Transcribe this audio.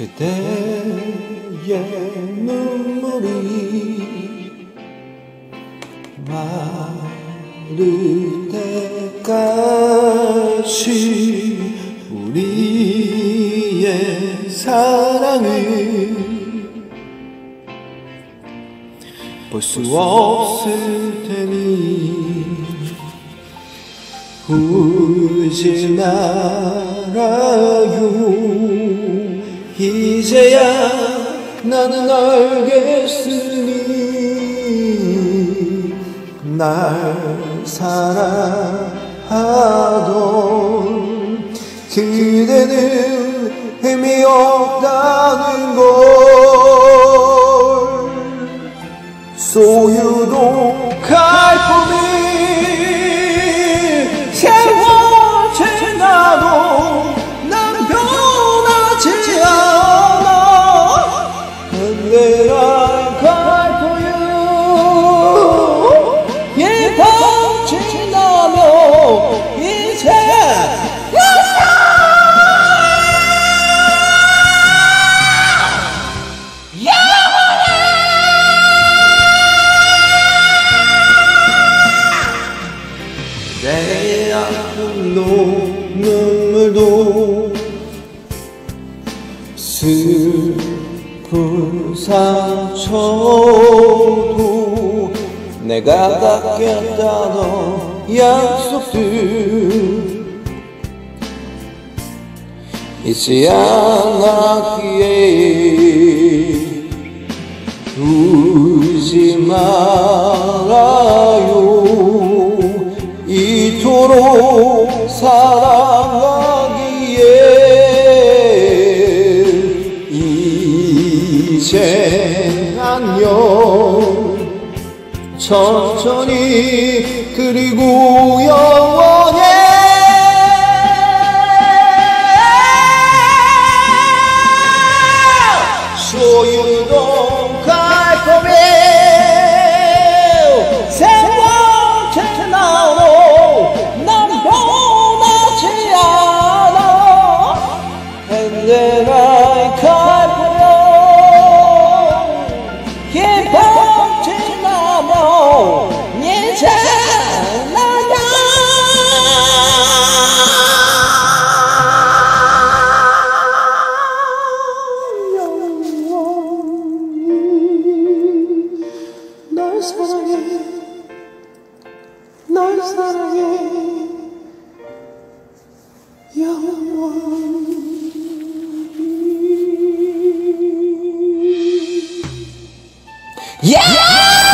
그대의 눈물이 마를 때까지 우리의 사랑을 볼 수 없을 테니 울지 말아요 이제야 나는 알겠으니 날 사랑하던 그대는 의미 없 내가 갈 거야 예방 지나며 이제 내 아픔도 상처도 내가 닦겠다던 약속들 잊지 않았기에 울지 말아요. 이토록 사랑하기에 이제 천천히 그리고 영원히 소유동 nice that I am. Nice yeah!